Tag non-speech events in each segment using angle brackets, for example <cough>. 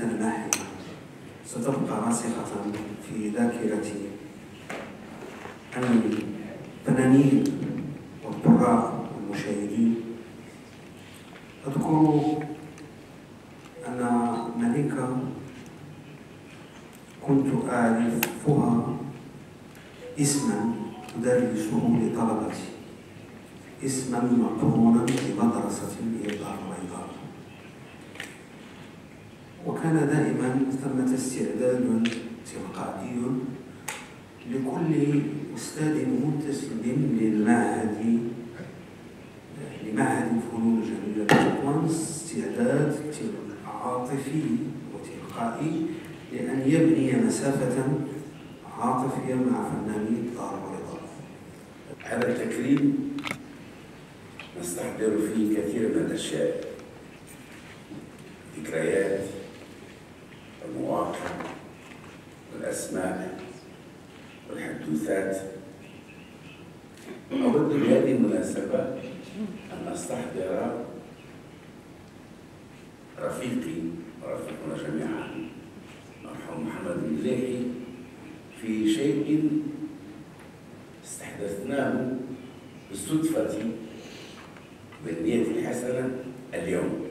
تنمحي ستبقى راسخة في ذاكرة الفنانين والقراء والمشاهدين. أذكر أن ملكة كنت أعرفها اسما أدرسه لطلبتي. اسما مقرونا بمدرسة دار البيضاء وكان دائما ثمة استعداد تلقائي لكل أستاذ منتسب للمعهد لمعهد الفنون الجميلة بتكون استعداد عاطفي وتلقائي لأن يبني مسافة عاطفية مع فناني دار البيضاء هذا التكريم نستحضر فيه كثير من الأشياء ذكريات والأسماء والحدوثات أود بهذه المناسبة أن أستحضر رفيقي ورفيقنا جميعا مرحوم محمد المليحي في شيء استحدثناه بالصدفة بالنية الحسنة اليوم.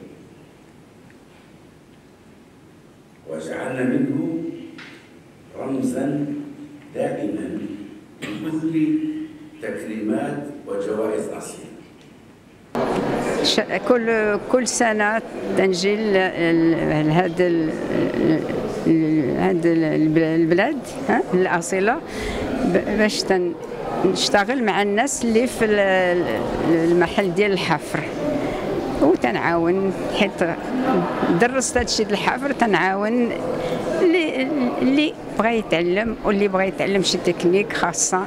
وجعلنا منه رمزا دائما لكل تكريمات وجوائز أصيلة. كل كل سنة تنجي لهذا هذا البلاد ب- باش نشتغل مع الناس اللي في ال- المحل ديال الحفر. وتنعاون حيت درست هادشي ديال الحفر تنعاون اللي اللي بغى يتعلم واللي بغى يتعلم شي تكنيك خاصة.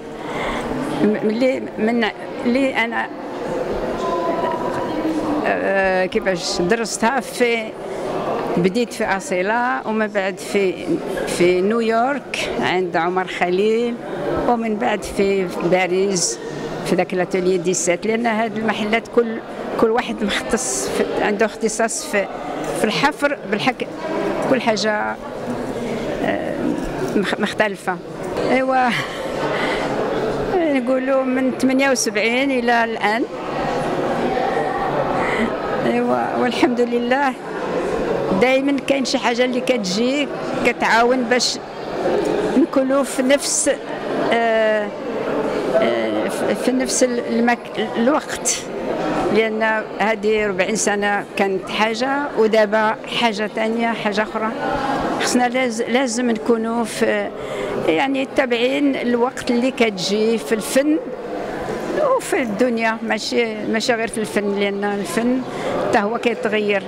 م- اللي من اللي أنا آه، كيفاش درستها في بديت في أصيلة ومن بعد في في نيويورك عند عمر خليل ومن بعد في باريس في ذاك الأتولي دي سات لأن هاد المحلات كل كل واحد مختص عنده اختصاص في في الحفر بالحك كل حاجة آه، مخ- مختلفة. أيوا. نقولوا من 78 إلى الآن. ايوا والحمد لله. دائما كاين شي حاجة اللي كتجي كتعاون باش نكونوا في نفس آه، آه، في نفس المك... الوقت. لأن هذه 40 سنة كانت حاجة ودابا حاجة ثانية حاجة أخرى. خصنا لاز... لازم نكونوا في يعني تابعين الوقت اللي كتجي في الفن وفي الدنيا. ماشي ماشي غير في الفن لأن الفن حتى هو كيتغير.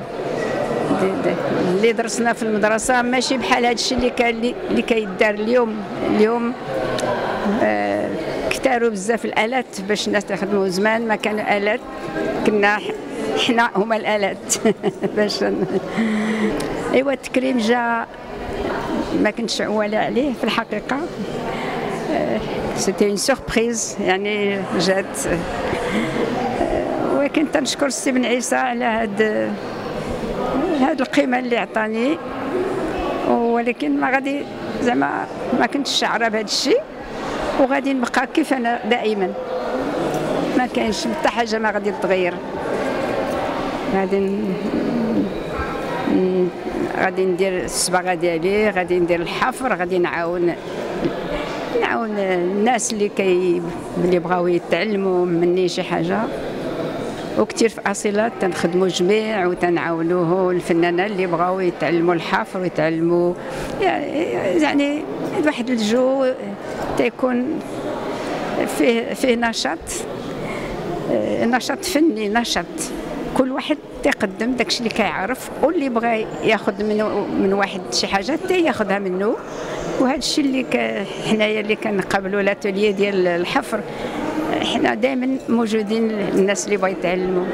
اللي درسنا في المدرسة ماشي بحال هذا الشيء اللي كان اللي كيدار اليوم. اليوم آه، كتاروا بزاف الآلات باش الناس يخدموا زمان ما كانوا آلات كنا حنا هما الآلات. <laughs> باش إيوا التكريم جا ما كنتش عواله عليه في الحقيقة. c'était une surprise يعني جات. آه، ولكن تنشكر السي بن عيسى على هاد هاد القيمة اللي عطاني. ولكن ما غادي زعما ما كنتش شاعره بهذا الشيء. وغادي نبقى كيف أنا دائما. ما كاينش حتى حاجة ما غادي تتغير. غادي غادي ندير الصباغة ديالي غادي ندير الحفر غادي نعاون نعاون الناس اللي كي اللي بغاو يتعلموا مني شي حاجة. وكثير في أصيلة تنخدموا جميع وتنعاونوه الفنانة اللي بغاو يتعلموا الحفر ويتعلموا يعني يعني واحد الجو تيكون فيه فيه نشاط. آه، نشاط فني نشاط. كل واحد تيقدم داكشي اللي كيعرف واللي بغى ياخذ منه من واحد شي حاجة حتى ياخذها منه. وهذا الشيء اللي. حنايا اللي كنقابلوا الاتوليه ديال الحفر. حنا دائما موجودين الناس اللي بغا يتعلموا